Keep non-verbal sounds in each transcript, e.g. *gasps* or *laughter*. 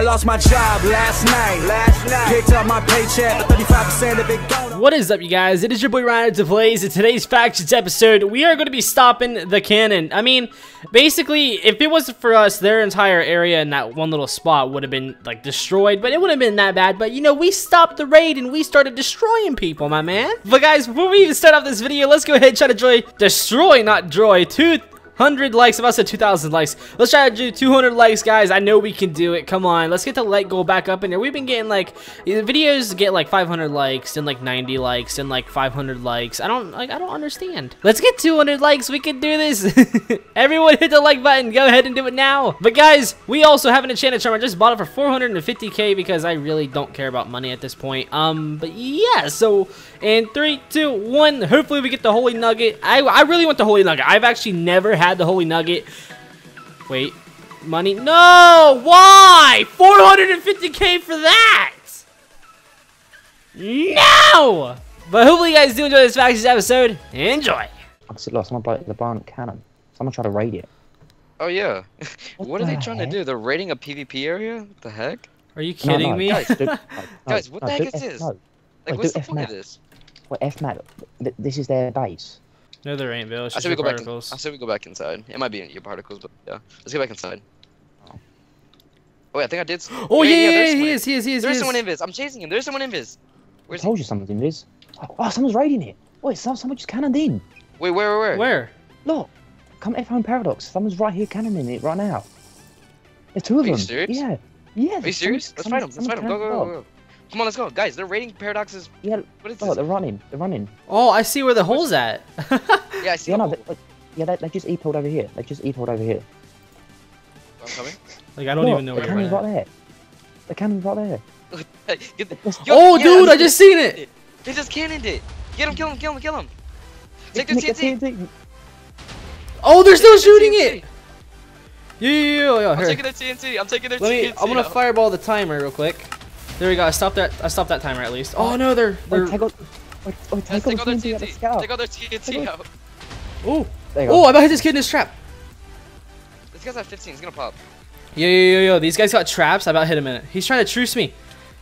I lost my job last night. Last night. Picked up my paycheck, 35% of it gone. What is up, you guys? It is your boy Ryan to Plays. In today's Factions episode, we are going to be stopping the cannon. I mean, basically, if it wasn't for us, their entire area in that one little spot would have been, like, destroyed. But it wouldn't have been that bad. But, you know, we stopped the raid and we started destroying people, my man. But, guys, before we even start off this video, let's go ahead and try to joy destroy, not joy, two 100 likes. About to 2,000 likes. Let's try to do 200 likes, guys. I know we can do it. Come on. Let's get the like goal back up in there. We've been getting like, the videos get like 500 likes and like 90 likes and like 500 likes. I don't, like, I don't understand. Let's get 200 likes. We can do this. *laughs* Everyone hit the like button. Go ahead and do it now. But guys, we also have an enchanted charm. I just bought it for 450k because I really don't care about money at this point. Um, but yeah, so in three, two, one, hopefully we get the holy nugget. I, I really want the holy nugget. I've actually never had the Holy Nugget. Wait. Money? No! Why? 450k for that! No! But hopefully you guys do enjoy this Factions episode. Enjoy! I just lost someone blow the barn cannon. Someone tried to raid it. Oh yeah. *laughs* What what are they trying heck? to do? They're raiding a PvP area? What the heck? Are you kidding no, me? Guys, do, *laughs* no, Guys, what no, the heck is F- this? No, Like, Wait, what's do the point F-Mat. of this? Wait, F mat. th- This is their base. no, there ain't, Bill. It's I just said we your go back. In. I said we go back inside. It might be in your particles, but yeah. Let's get back inside. Oh. Wait, I think I did. Oh, yeah, Wait, yeah, there's yeah, someone- he is, he is, he is, he There's is. someone invis. I'm chasing him. There's someone invis. I Where's told you someone's in this. Oh, someone's raiding it. Wait, some, someone just cannoned in. Wait, where, where, where? Where? Look, come F home paradox. Someone's right here cannoning it right now. There's two of Are you serious? Yeah. Yeah. Are you serious? Let's fight him. Let's fight him. Go, go, go, go. Come on, let's go, guys. They're raiding paradoxes. Yeah. What is Look, this? they're running. They're running. Oh, I see where the hole's at. *laughs* Yeah, I see. Yeah, them. no, they, wait, yeah, they, they just e-pulled over here. They just e-pulled over here. I'm coming. like, I don't Look, even know the where cannon's you're right at. there. The cannon's right there. *laughs* Get the, Let's- Yo, Oh, yeah, dude, I they just seen it. They just cannoned it. Get him, kill him, kill him, kill him. Take the TNT. TNT. Oh, they're still Take the shooting TNT. it. Yeah, yeah, yeah, yeah. I'm Here. taking the TNT. I'm taking their Let me. TNT. I'm gonna fireball the timer real quick. There we go. I stopped that. I stopped that timer at least. Oh no, they're. They're take all, wait, wait, Guys, take all take the all their TNT out the TNT. scout. Take all their TNT out. oh, There you go. oh! I'm about to hit this kid in his trap. This guy's at 15. He's gonna pop. Yo, yo, yo, yo! These guys got traps. I about hit him in it. He's trying to truce me.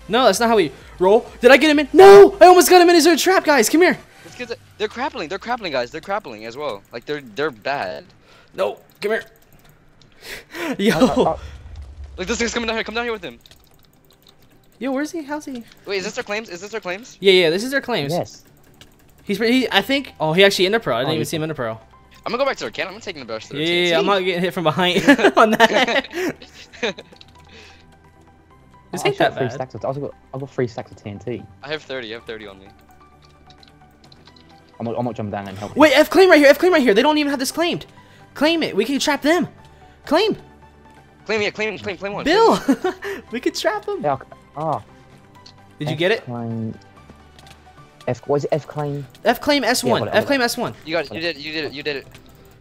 No, that's not how we roll. Did I get him in? No! I almost got him in his own trap, guys. Come here. This a- they're grappling. They're grappling, guys. They're grappling as well. Like they're they're bad. No, come here. Oh, *laughs* Yo, oh, Like this guy's coming down here. Come down here with him. Yo, where's he? How's he? Wait, is this their claims? Is this their claims? Yeah, yeah. This is their claims. yes. He's. pretty- He, I think. Oh, he actually in the pro. I didn't Oh, even see him in the pro. I'm gonna go back to their cannon. I'm taking the brush to Yeah, their yeah, yeah, I'm not getting hit from behind *laughs* *laughs* on that. *laughs* This I ain't shot that three bad. Stacks of, I've got I've got three stacks of TNT. I have 30. I have 30 on me. I'm not, I'm not jumping down and helping. Wait, F claim right here. F claim right here. They don't even have this claimed. Claim it. We can trap them. Claim. Claim, yeah, claim, claim, claim one. Bill. *laughs* we could trap him. Yeah, ah. Did you get it? Claim. F. What is it? F claim. F claim S1. Yeah, hold it, F hold claim S1. You got it. You did it. You did it. You did it.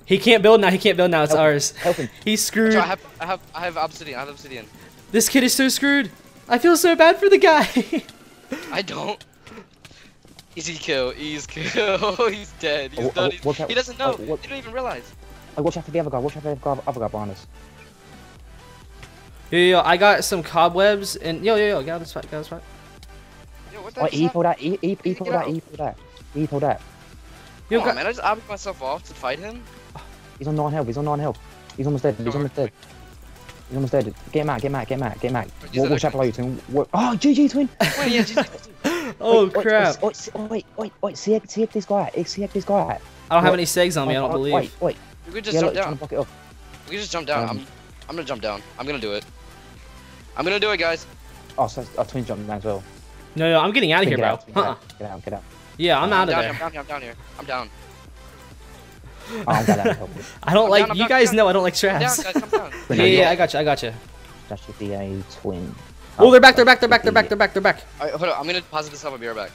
He can't build now. He can't build now. It's Help him, ours. help him. *laughs* He's screwed. So I have, I have, I have obsidian. I have obsidian. This kid is so screwed. I feel so bad for the guy. *laughs* I don't. Easy kill. Easy kill. he's dead. He's Oh, done. oh, He's, what- he doesn't know. oh, what- He don't even realize. Oh, watch out for the other guy. Watch out for the other guy, other guy behind us. Yo, yo, yo, I got some cobwebs and yo, yo, yo, get out of this fight. Get out of this fight. Yo, what the Oh, heck? E pulled that. E, e, e Get pulled that. out. E pulled that. E pulled that. Yo, Come on, man. I just obbied myself off to fight him. He's on nine health. He's on nine health. He's almost dead. He's almost dead. He's almost dead. Get him out. Get him out. Get him out. Get him out. These are Watch the out below you, twin. Wa- Oh, GG, twin. Wait, yeah, Jesus. *laughs* oh Wait, wait, crap! Wait, wait, oh, wait, wait, wait. See, see if this guy. See if this guy. I don't have any segs on me. I don't Wait, believe. Wait, wait. we could just Yeah, jump look, down. to block it off. We could just jump down. Um, I'm, I'm gonna jump down. I'm gonna do it. I'm gonna do it, guys. Oh, so our twin jumping down as well. No, no, I'm getting out of here, get bro. out, Uh-uh. Get out. Get out. Yeah, I'm out of down there. I'm down here. I'm down here. I'm down. Oh, I'm going down to help you. *laughs* I don't I'm like. down, you down, guys I'm know I don't like Come down, traps. guys. *laughs* Yeah, yeah, I got you. I got you. That should be a twin. Oh, they're back. They're back. They're back. They're back. They're back. They're back. Alright, hold on. I'm gonna pause this up. I'll be right back.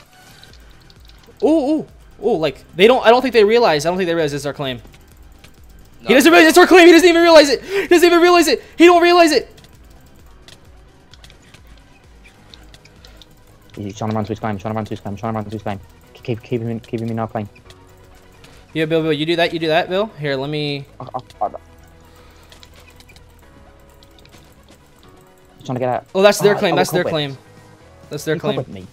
Ooh, ooh, ooh! Like they don't. I don't think they realize. I don't think they realize it's our claim. No. He doesn't realize it's our claim. He doesn't even realize it. He doesn't even realize it. He don't realize it. He's trying to run to his claim. Trying to run to his claim. Trying to run to his claim. Keep, keep him in. Keep him in our claim. Yeah, Bill, Bill, you do that. You do that, Bill. Here, let me. Oh, oh, oh, He's trying to get out. Oh, that's their Oh, claim. That's their claim. That's their He claim. me.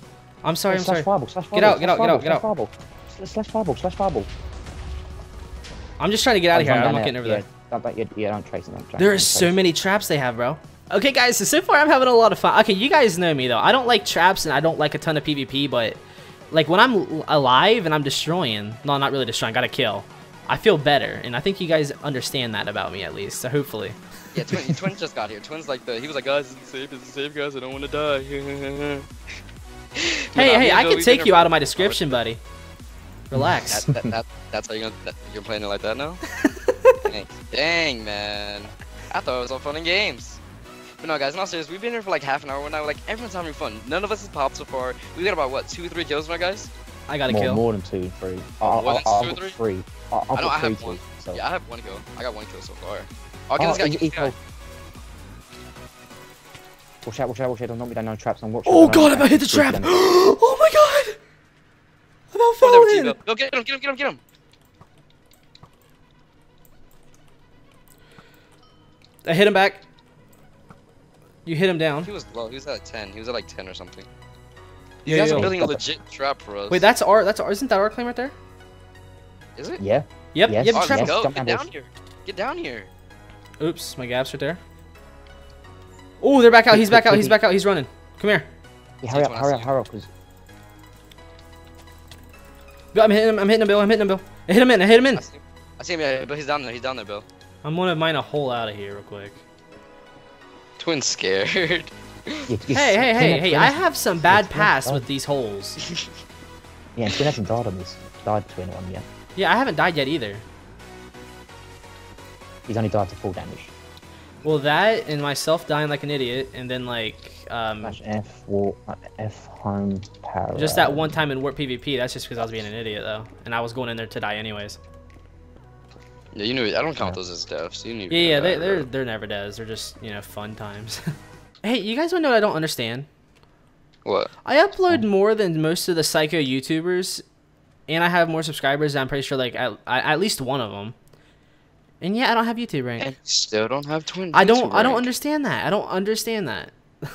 I'm sorry. I'm sorry. Fireball, slash Get out, get out, slash get out, get out. fireball, Slash fireball, slash fireball. I'm just trying to get out of here. I'm not getting over yeah, there. Don't, don't, yeah, yeah, don't trace. Don't There are so many traps they have, bro. Okay, guys, so, so far I'm having a lot of fun. Okay, you guys know me, though. I don't like traps and I don't like a ton of PvP, but, like, when I'm alive and I'm destroying, no, not really destroying, I gotta kill, I feel better. And I think you guys understand that about me, at least, so hopefully. Yeah, Twin, *laughs* Twin just got here. Twin's like the. He was like, guys, it's safe, it's safe, guys. I don't want to die. *laughs* Hey, hey, I can take you out of my description, buddy. Relax. That, that, that, that's how you're gonna. You're playing it like that now? *laughs* dang, man. I thought it was all fun and games. But no, guys, not serious. We've been here for like half an hour now. Like everyone's having fun. None of us has popped so far. We got about what, two, three kills now, guys? I gotta more, kill. more than two, three. I'll, More I'll, than I'll two or three? three. I'll, I'll I know put I have too. one. So. Yeah, I have one kill. I got one kill so far. I'll get Oh, this guy. e- this guy. Watch out, watch out, watch out. Don't knock me down, no traps. I'm watching. Oh god, I'm about hit the trap! *gasps* oh my god! I about Over there with fell in! Go get him, get him, get him, get him. I hit him back. You hit him down. He was low. He was at like 10. He was at like 10 or something. Yeah, you guys yeah. are building a legit trap for us. Wait, that's our, that's our, isn't that our claim right there? Is it? Yeah. Yep, Yes. yep, Oh, trap. let's go. Get down, down here. Get down here. Oops, my gap's right there. Oh, they're back out. He's back out. He's back out. He's running. Come here. yeah hurry up, hurry up, hurry up, because Bill, I'm hitting him. I'm hitting him, Bill. I'm hitting him, Bill. I hit him in. I hit him in. I see him. I see him, yeah, but he's down there. He's down there, Bill. I'm gonna mine a hole out of here real quick. Twin's scared. Yeah, Hey, hey, hey, hey! I have some bad It's pass with these holes. Yeah, and Twin hasn't died on this. Died Twin one yet. Yeah, I haven't died yet either. He's only died to full damage. Well, that and myself dying like an idiot, and then like um, Slash F, war, uh, F, home, power. just that one time in Warp PvP. That's just because I was being an idiot though, and I was going in there to die anyways. Yeah, you knew. I don't count those as deaths. You knew. Yeah, yeah, they, that, they're they're never dead. They're just you know fun times. *laughs* hey, you guys want to know what I don't understand? What? I upload more than most of the Saico YouTubers, and I have more subscribers. Than I'm pretty sure like at, at at least one of them. And yeah, I don't have YouTube rank. And still don't have twin. I don't. YouTube I don't understand that. I don't understand that. *laughs*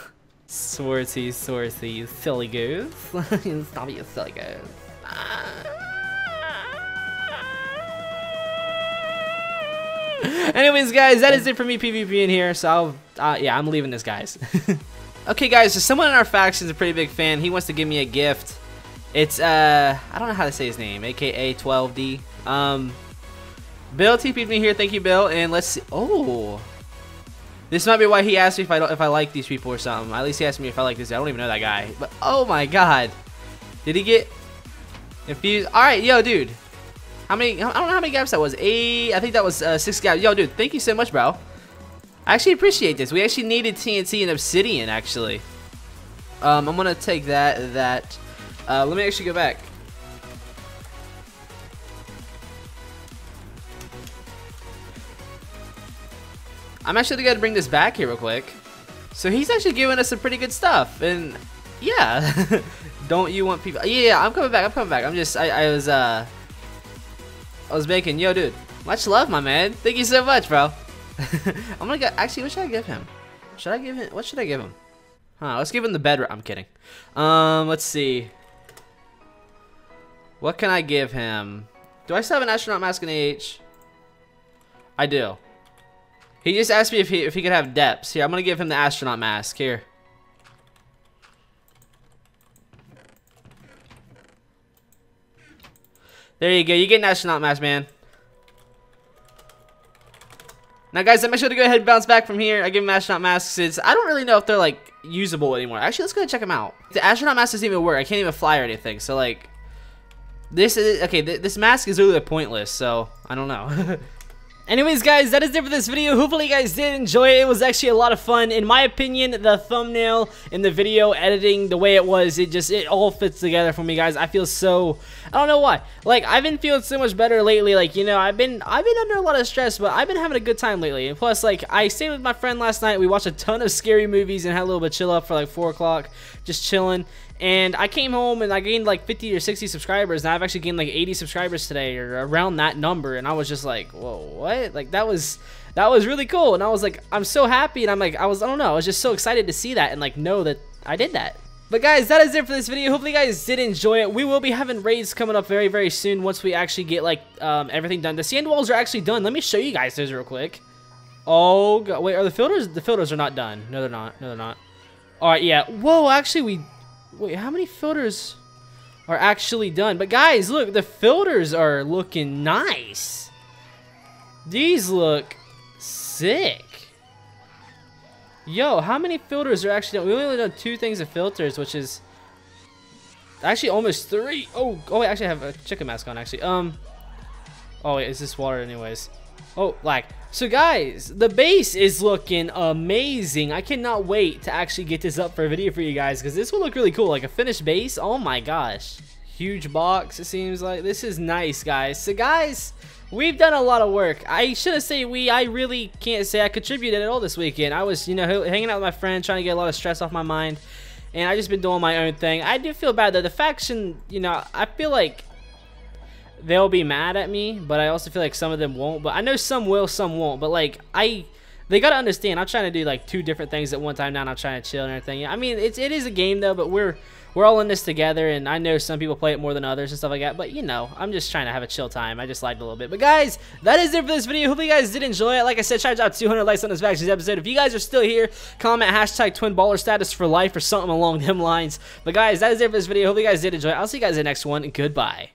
Swarty, swarty, silly goose. *laughs* Stop you, silly goose. *laughs* Anyways, guys, that is it for me PvP in here. So, I'll, uh, yeah, I'm leaving this, guys. *laughs* okay, guys, so someone in our faction is a pretty big fan. He wants to give me a gift. It's, uh, I don't know how to say his name, aka 12D. Um, Bill TP'd me here. Thank you, Bill. And let's see. Oh. This might be why he asked me if I don't if I like these people or something. At least he asked me if I like this. I don't even know that guy. But oh my god. Did he get infused? Alright, yo, dude. How many I don't know how many gaps that was. Eight I think that was uh, six gaps. Yo, dude, thank you so much, bro. I actually appreciate this. We actually needed TNT and obsidian actually. Um I'm gonna take that that uh let me actually go back. I'm actually gonna bring this back here real quick. So he's actually giving us some pretty good stuff, and yeah, *laughs* don't you want people? Yeah, yeah, I'm coming back. I'm coming back. I'm just, I, I was, uh, Was making, yo, dude, much love, my man. Thank you so much, bro. *laughs* I'm gonna get. Actually, what should I give him? Should I give him? What should I give him? Huh? Let's give him the bed. I'm kidding. Um, let's see. What can I give him? Do I still have an astronaut mask in AH? I do. He just asked me if he if he could have depths. Here, I'm gonna give him the astronaut mask. Here. There you go. You get an astronaut mask, man. Now, guys, I'm actually gonna go ahead and bounce back from here. I give him astronaut masks. Since I don't really know if they're like usable anymore. Actually, let's go and check them out. The astronaut mask doesn't even work. I can't even fly or anything. So like, this is okay. Th this mask is really pointless. So I don't know. *laughs* Anyways, guys, that is it for this video. Hopefully, you guys did enjoy it. It was actually a lot of fun. In my opinion, the thumbnail and the video editing, the way it was, it just, it all fits together for me, guys. I feel so, I don't know why. Like, I've been feeling so much better lately. Like, you know, I've been, I've been under a lot of stress, but I've been having a good time lately. And plus, like, I stayed with my friend last night. We watched a ton of scary movies and had a little bit chill up for like 4 o'clock, just chilling. And I came home and I gained like 50 or 60 subscribers, and I've actually gained like 80 subscribers today, or around that number. And I was just like, whoa, what? Like that was that was really cool. And I was like, I'm so happy, and I'm like, I was, I don't know, I was just so excited to see that and like know that I did that. But guys, that is it for this video. Hopefully you guys did enjoy it. We will be having raids coming up very, very soon once we actually get like um, everything done. The sand walls are actually done. Let me show you guys those real quick. Oh, God. wait, are the filters? The filters are not done. No, they're not. No, they're not. All right, yeah. Whoa, actually, we... Wait, how many filters are actually done? But guys, look, the filters are looking nice. These look sick. Yo, how many filters are actually done? We only done two things of filters, which is actually almost three. Oh, oh, wait, actually I have a chicken mask on, actually. Um, oh, wait, is this water anyways? Oh, lag. So guys, the base is looking amazing. I cannot wait to actually get this up for a video for you guys because this will look really cool. Like a finished base. Oh my gosh. Huge box, it seems like. This is nice, guys. So guys, we've done a lot of work. I shouldn't say we. I really can't say I contributed at all this weekend. I was, you know, hanging out with my friends, trying to get a lot of stress off my mind. And I just been doing my own thing. I do feel bad though. the faction, you know, I feel like they'll be mad at me, but I also feel like some of them won't. But I know some will, some won't. But like I, they gotta understand. I'm trying to do like two different things at one time now. I'm trying to chill and everything. I mean, it's it is a game though, but we're we're all in this together, and I know some people play it more than others and stuff like that. But you know, I'm just trying to have a chill time. I just lagged a little bit. But guys, that is it for this video. Hopefully you guys did enjoy it. Like I said, try to drop 200 likes on this Factions episode. If you guys are still here, comment hashtag twin baller status for life or something along them lines. But guys, that is it for this video. Hopefully you guys did enjoy it. I'll see you guys in the next one. Goodbye.